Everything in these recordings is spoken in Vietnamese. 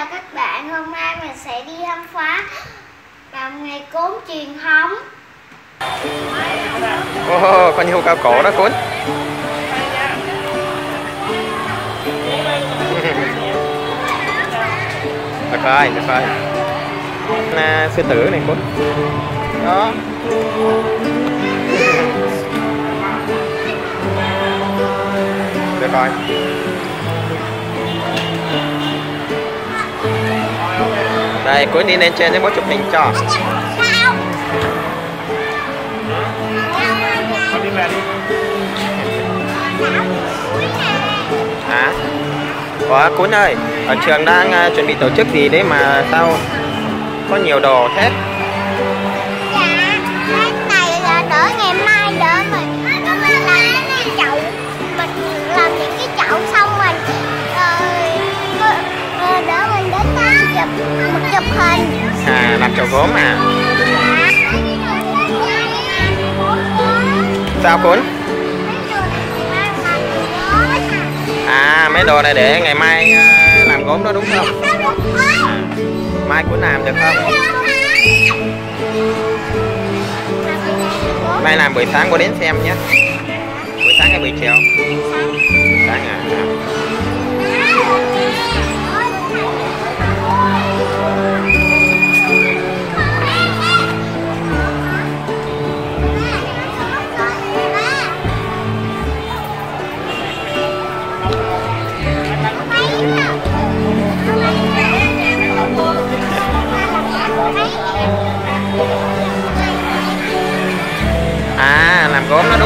chào các bạn, hôm nay mình sẽ đi khám phá làm nghề cốm truyền thống. oh con nhiều cao cổ đó cuốn. Được rồi, được rồi. À, Sư tử này cuốn. Đó. Được rồi. Đây, cuối đi lên trên để bố chụp hình cho con đi về đi Hả? Ủa Cuốn ơi, ở trường đang uh, chuẩn bị tổ chức gì đấy mà sao có nhiều đồ thế? Hình. À, làm chậu gốm à? Sao Cuốn? À, mấy đồ này để ngày mai ờ, làm gốm đó đúng không? À, mai Cuốn làm được không? Mai làm buổi sáng cô đến xem nhé Buổi sáng hay buổi chiều? Buổi sáng à. À,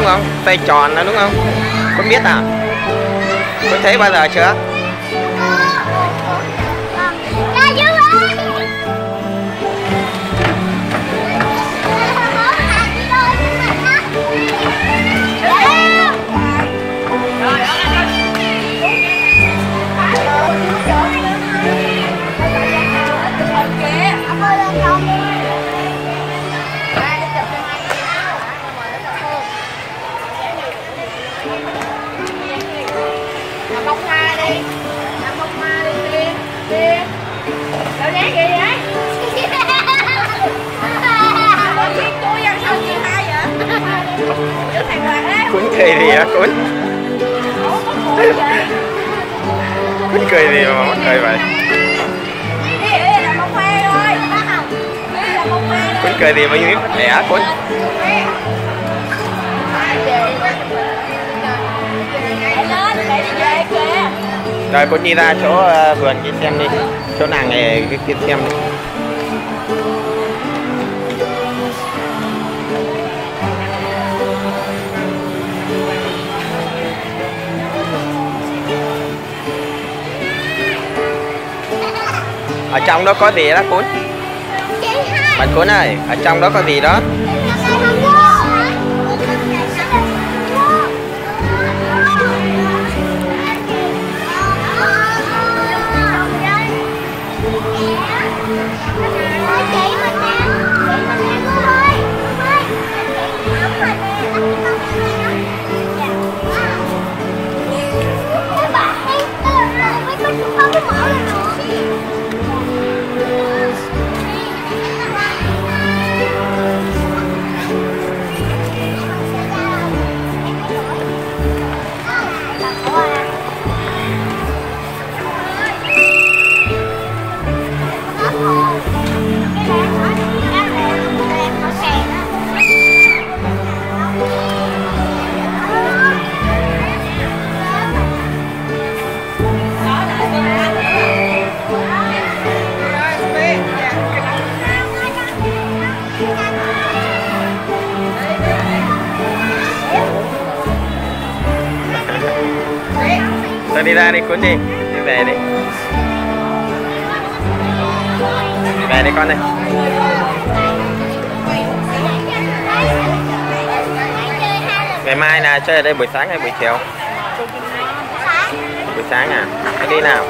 đúng không? Tay tròn đó, đúng không? Con biết à? Con thấy bao giờ chưa? Cười gì á Cuốn? Ủa cười gì mà mắc cười vậy? Đi làm Đi làm cười gì mà như biết lẻ Cuốn? Để lên để đi về kìa Rồi Cuốn đi ra chỗ ờ, vườn kia xem đi Chỗ nàng này kia xem đi Ở trong đó có gì đó Cuốn? Bạn Cuốn ơi, ở trong đó có gì đó? Đi ra đi Cuốn đi Đi về đi Về đi con đi Ngày mai là chơi ở đây buổi sáng hay buổi chiều? Buổi sáng à? nó đi nào?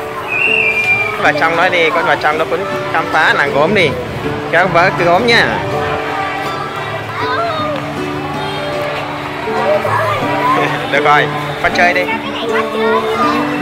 Vào trong đó đi, con vào trong nó cũng khám phá làng gốm đi Kéo vỡ cái gốm nha Được rồi, con chơi đi Mắt.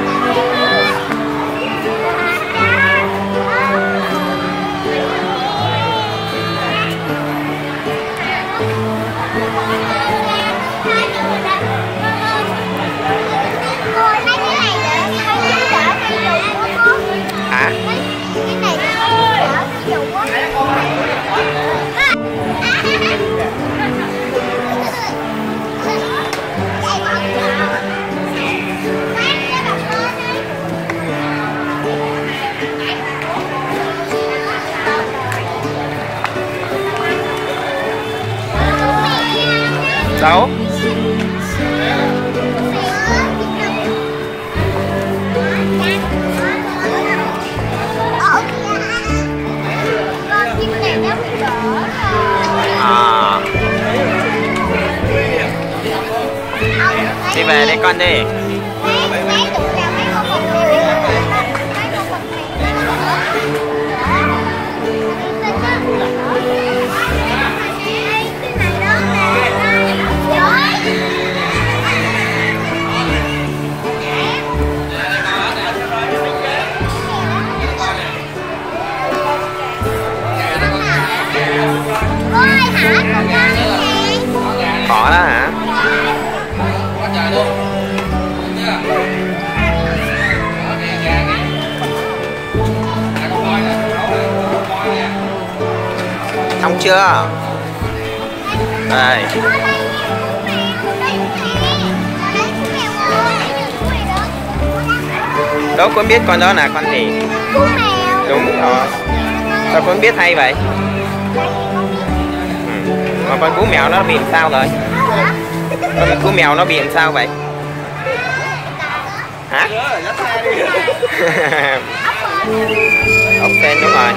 6 à. đi về đi con đi khó đó hả? Xong chưa? Đây. Đâu con biết con đó là con gì? Mèo đúng rồi. Sao con biết hay vậy? Ừ. mà con cú mèo nó bị sao rồi? Con cú mèo nó bị làm sao vậy? Hả? Ốc sen đúng rồi.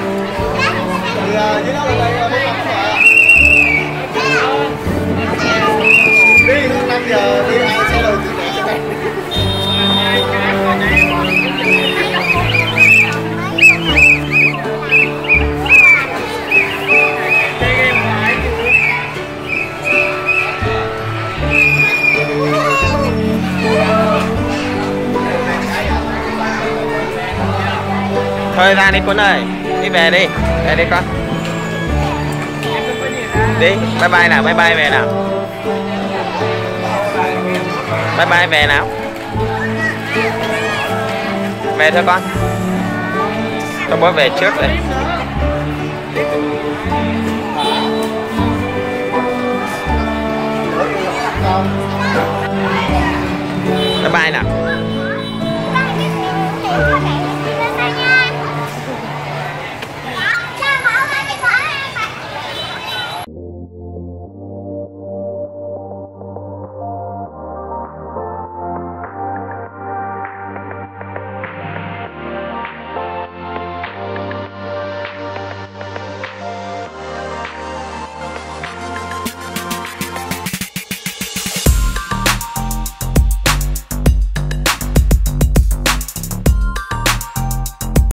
Đi 5 giờ đi. Thôi, ra đi con ơi. Đi về đi. Về đi con. Đi. Bye bye nào, bye bye về nào. Bye bye về nào. Về thôi con. Cho bố về trước đây. Bye bye nào.